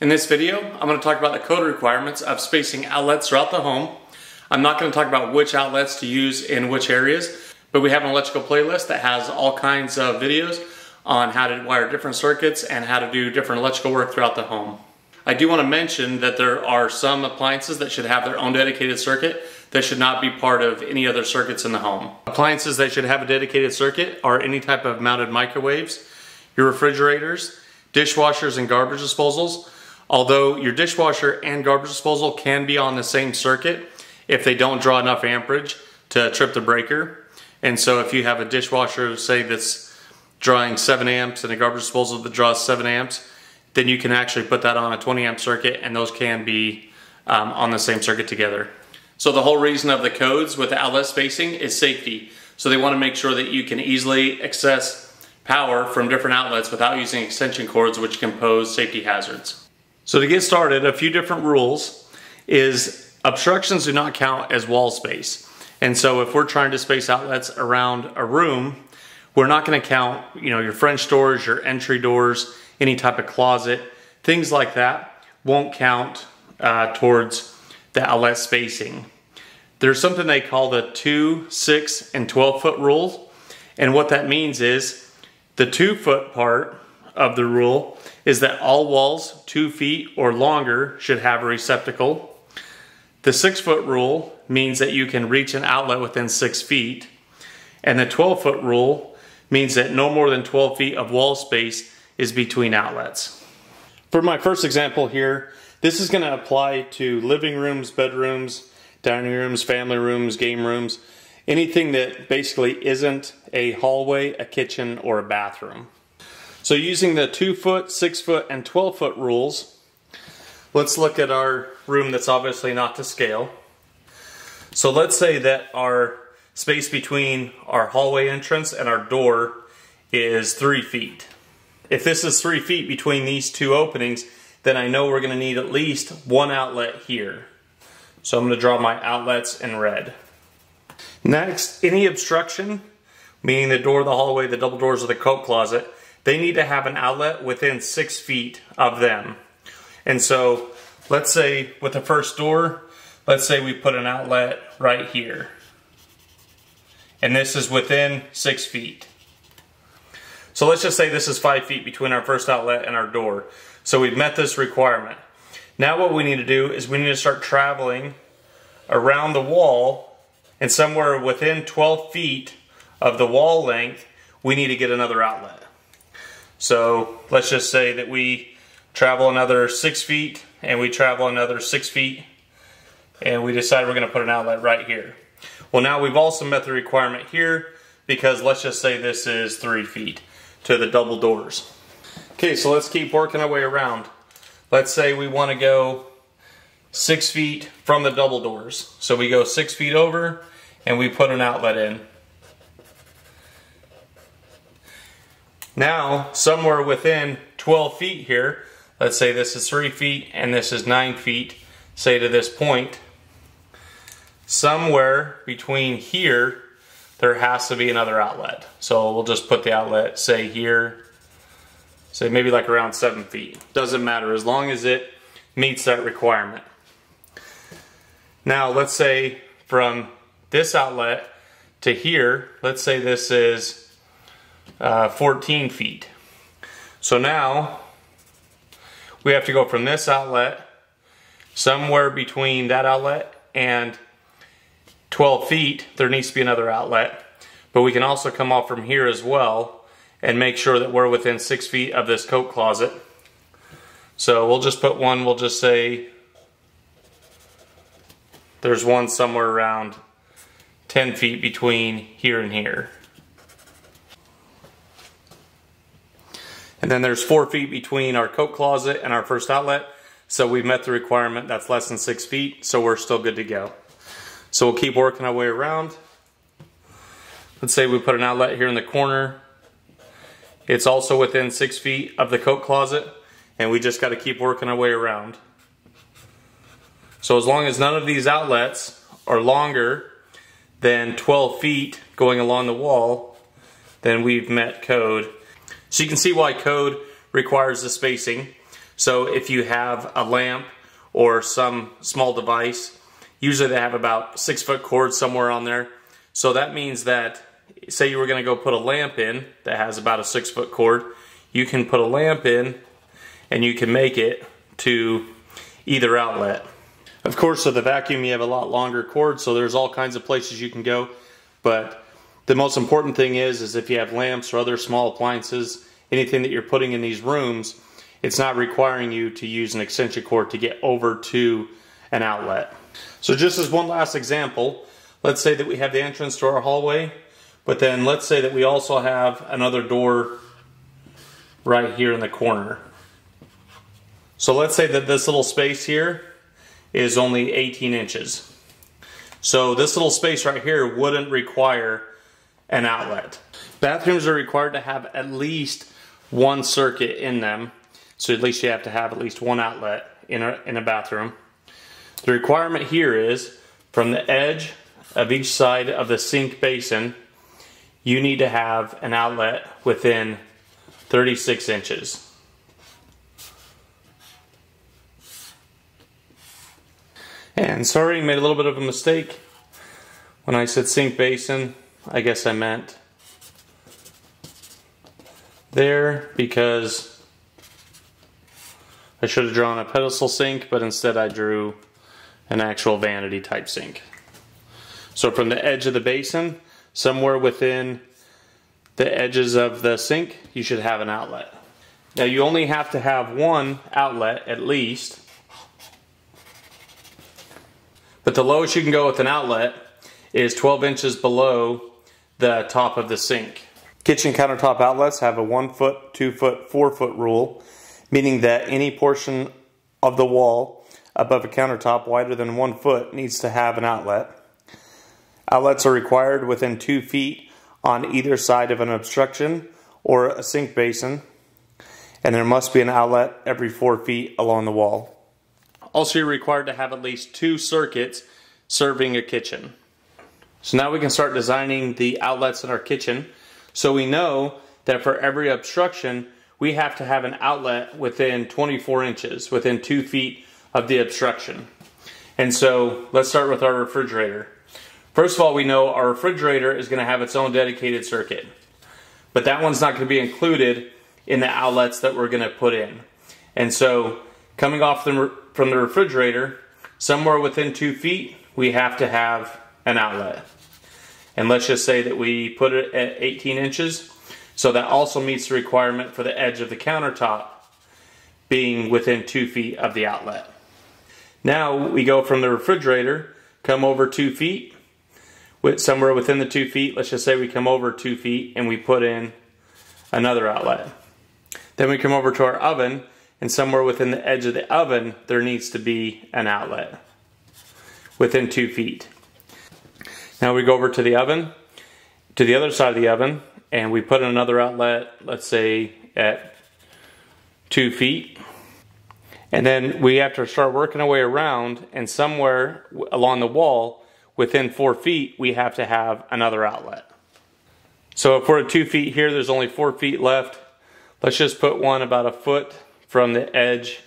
In this video, I'm going to talk about the code requirements of spacing outlets throughout the home. I'm not going to talk about which outlets to use in which areas, but we have an electrical playlist that has all kinds of videos on how to wire different circuits and how to do different electrical work throughout the home. I do want to mention that there are some appliances that should have their own dedicated circuit that should not be part of any other circuits in the home. Appliances that should have a dedicated circuit are any type of mounted microwaves, your refrigerators, dishwashers, and garbage disposals. Although your dishwasher and garbage disposal can be on the same circuit if they don't draw enough amperage to trip the breaker. And so if you have a dishwasher, say that's drawing 7 amps and a garbage disposal that draws 7 amps, then you can actually put that on a 20 amp circuit and those can be um, on the same circuit together. So the whole reason of the codes with the outlet spacing is safety. So they want to make sure that you can easily access power from different outlets without using extension cords which can pose safety hazards. So to get started, a few different rules is obstructions do not count as wall space. And so if we're trying to space outlets around a room, we're not gonna count you know, your French doors, your entry doors, any type of closet, things like that won't count uh, towards the outlet spacing. There's something they call the 2, 6, and 12 foot rule. And what that means is the 2 foot part of the rule is that all walls two feet or longer should have a receptacle. The six foot rule means that you can reach an outlet within six feet. And the 12 foot rule means that no more than 12 feet of wall space is between outlets. For my first example here, this is going to apply to living rooms, bedrooms, dining rooms, family rooms, game rooms, anything that basically isn't a hallway, a kitchen, or a bathroom. So using the 2 foot, 6 foot, and 12 foot rules, let's look at our room that's obviously not to scale. So let's say that our space between our hallway entrance and our door is 3 feet. If this is 3 feet between these two openings, then I know we're going to need at least one outlet here. So I'm going to draw my outlets in red. Next, any obstruction, meaning the door, of the hallway, the double doors, or the coat closet, they need to have an outlet within six feet of them. And so let's say with the first door, let's say we put an outlet right here. And this is within six feet. So let's just say this is five feet between our first outlet and our door. So we've met this requirement. Now what we need to do is we need to start traveling around the wall and somewhere within 12 feet of the wall length, we need to get another outlet. So let's just say that we travel another six feet and we travel another six feet and we decide we're going to put an outlet right here. Well, now we've also met the requirement here because let's just say this is three feet to the double doors. Okay, so let's keep working our way around. Let's say we want to go six feet from the double doors. So we go six feet over and we put an outlet in. Now, somewhere within 12 feet here, let's say this is 3 feet and this is 9 feet, say to this point, somewhere between here, there has to be another outlet. So we'll just put the outlet, say here, say maybe like around 7 feet. Doesn't matter, as long as it meets that requirement. Now, let's say from this outlet to here, let's say this is uh, 14 feet. So now we have to go from this outlet somewhere between that outlet and 12 feet there needs to be another outlet. But we can also come off from here as well and make sure that we're within six feet of this coat closet. So we'll just put one we'll just say there's one somewhere around 10 feet between here and here And then there's four feet between our coat closet and our first outlet. So we've met the requirement. That's less than six feet. So we're still good to go. So we'll keep working our way around. Let's say we put an outlet here in the corner. It's also within six feet of the coat closet. And we just got to keep working our way around. So as long as none of these outlets are longer than 12 feet going along the wall, then we've met code so you can see why code requires the spacing. So if you have a lamp or some small device, usually they have about six foot cord somewhere on there. So that means that, say you were gonna go put a lamp in that has about a six foot cord, you can put a lamp in and you can make it to either outlet. Of course, with the vacuum, you have a lot longer cord, so there's all kinds of places you can go. But the most important thing is, is if you have lamps or other small appliances, anything that you're putting in these rooms, it's not requiring you to use an extension cord to get over to an outlet. So just as one last example, let's say that we have the entrance to our hallway, but then let's say that we also have another door right here in the corner. So let's say that this little space here is only 18 inches. So this little space right here wouldn't require an outlet. Bathrooms are required to have at least one circuit in them. So at least you have to have at least one outlet in a, in a bathroom. The requirement here is from the edge of each side of the sink basin, you need to have an outlet within 36 inches. And sorry, made a little bit of a mistake. When I said sink basin, I guess I meant there because I should have drawn a pedestal sink, but instead I drew an actual vanity type sink. So from the edge of the basin, somewhere within the edges of the sink, you should have an outlet. Now you only have to have one outlet at least but the lowest you can go with an outlet is 12 inches below the top of the sink. Kitchen countertop outlets have a one foot, two foot, four foot rule, meaning that any portion of the wall above a countertop wider than one foot needs to have an outlet. Outlets are required within two feet on either side of an obstruction or a sink basin, and there must be an outlet every four feet along the wall. Also, you're required to have at least two circuits serving a kitchen. So now we can start designing the outlets in our kitchen. So we know that for every obstruction, we have to have an outlet within 24 inches, within two feet of the obstruction. And so let's start with our refrigerator. First of all, we know our refrigerator is going to have its own dedicated circuit. But that one's not going to be included in the outlets that we're going to put in. And so coming off the, from the refrigerator, somewhere within two feet, we have to have an outlet. And let's just say that we put it at 18 inches. So that also meets the requirement for the edge of the countertop being within two feet of the outlet. Now we go from the refrigerator, come over two feet, with somewhere within the two feet, let's just say we come over two feet and we put in another outlet. Then we come over to our oven and somewhere within the edge of the oven, there needs to be an outlet within two feet. Now we go over to the oven, to the other side of the oven, and we put in another outlet, let's say at two feet. And then we have to start working our way around, and somewhere along the wall, within four feet, we have to have another outlet. So if we're at two feet here, there's only four feet left. Let's just put one about a foot from the edge,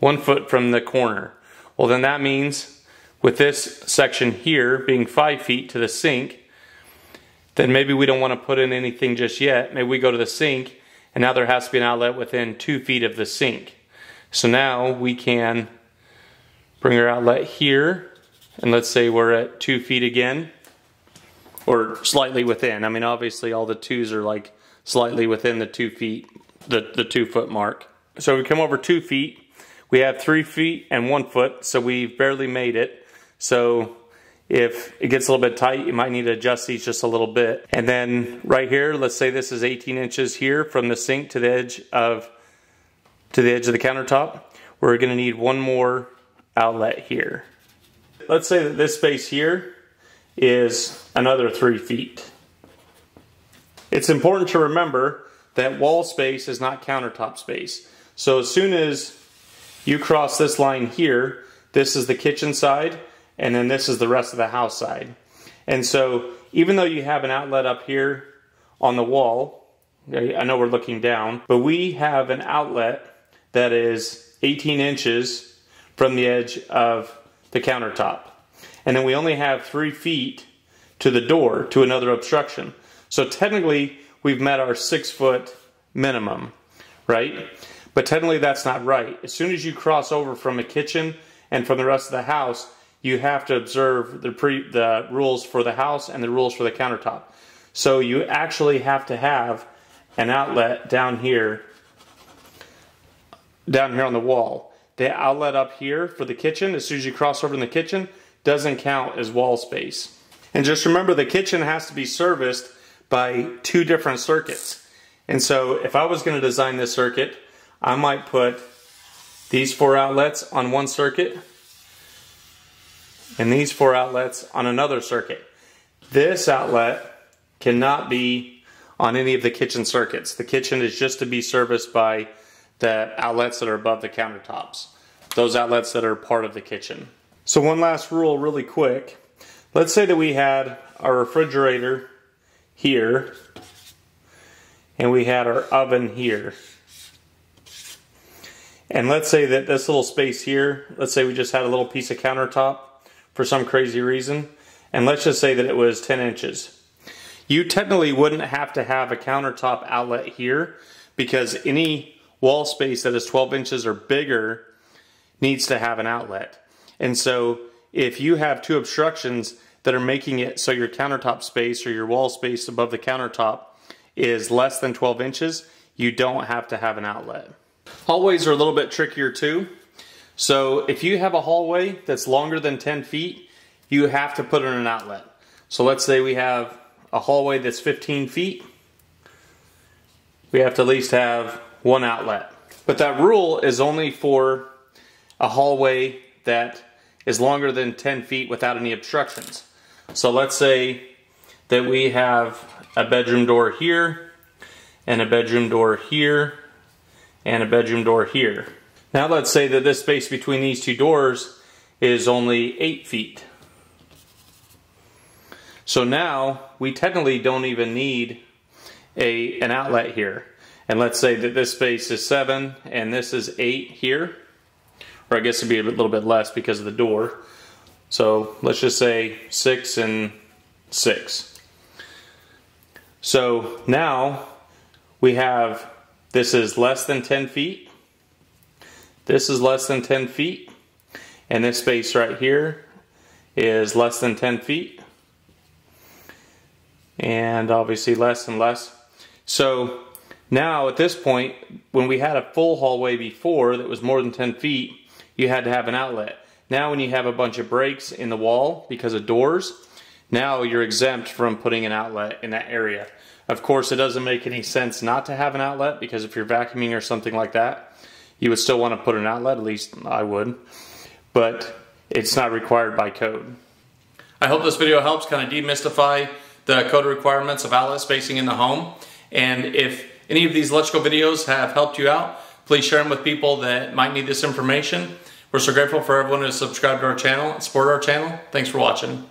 one foot from the corner. Well, then that means with this section here being five feet to the sink, then maybe we don't want to put in anything just yet. Maybe we go to the sink and now there has to be an outlet within two feet of the sink. So now we can bring our outlet here and let's say we're at two feet again or slightly within. I mean, obviously all the twos are like slightly within the two feet, the, the two foot mark. So we come over two feet. We have three feet and one foot, so we've barely made it. So if it gets a little bit tight, you might need to adjust these just a little bit. And then right here, let's say this is 18 inches here from the sink to the edge of to the edge of the countertop. We're gonna need one more outlet here. Let's say that this space here is another three feet. It's important to remember that wall space is not countertop space. So as soon as you cross this line here, this is the kitchen side, and then this is the rest of the house side. And so even though you have an outlet up here on the wall, I know we're looking down, but we have an outlet that is 18 inches from the edge of the countertop. And then we only have three feet to the door to another obstruction. So technically, we've met our six foot minimum, right? But technically, that's not right. As soon as you cross over from a kitchen and from the rest of the house, you have to observe the, pre, the rules for the house and the rules for the countertop. So you actually have to have an outlet down here, down here on the wall. The outlet up here for the kitchen, as soon as you cross over in the kitchen, doesn't count as wall space. And just remember the kitchen has to be serviced by two different circuits. And so if I was going to design this circuit, I might put these four outlets on one circuit and these four outlets on another circuit. This outlet cannot be on any of the kitchen circuits. The kitchen is just to be serviced by the outlets that are above the countertops. Those outlets that are part of the kitchen. So one last rule really quick. Let's say that we had our refrigerator here and we had our oven here. And let's say that this little space here, let's say we just had a little piece of countertop for some crazy reason, and let's just say that it was 10 inches. You technically wouldn't have to have a countertop outlet here because any wall space that is 12 inches or bigger needs to have an outlet. And so if you have two obstructions that are making it so your countertop space or your wall space above the countertop is less than 12 inches, you don't have to have an outlet. Hallways are a little bit trickier too. So if you have a hallway that's longer than 10 feet, you have to put in an outlet. So let's say we have a hallway that's 15 feet. We have to at least have one outlet. But that rule is only for a hallway that is longer than 10 feet without any obstructions. So let's say that we have a bedroom door here, and a bedroom door here, and a bedroom door here. Now let's say that this space between these two doors is only 8 feet. So now we technically don't even need a, an outlet here. And let's say that this space is 7 and this is 8 here. Or I guess it'd be a little bit less because of the door. So let's just say 6 and 6. So now we have this is less than 10 feet this is less than 10 feet. And this space right here is less than 10 feet. And obviously less and less. So now at this point, when we had a full hallway before that was more than 10 feet, you had to have an outlet. Now when you have a bunch of breaks in the wall because of doors, now you're exempt from putting an outlet in that area. Of course, it doesn't make any sense not to have an outlet because if you're vacuuming or something like that, you would still want to put an outlet, at least I would, but it's not required by code. I hope this video helps kind of demystify the code requirements of outlet spacing in the home. And if any of these electrical videos have helped you out, please share them with people that might need this information. We're so grateful for everyone who has subscribed to our channel and support our channel. Thanks for watching.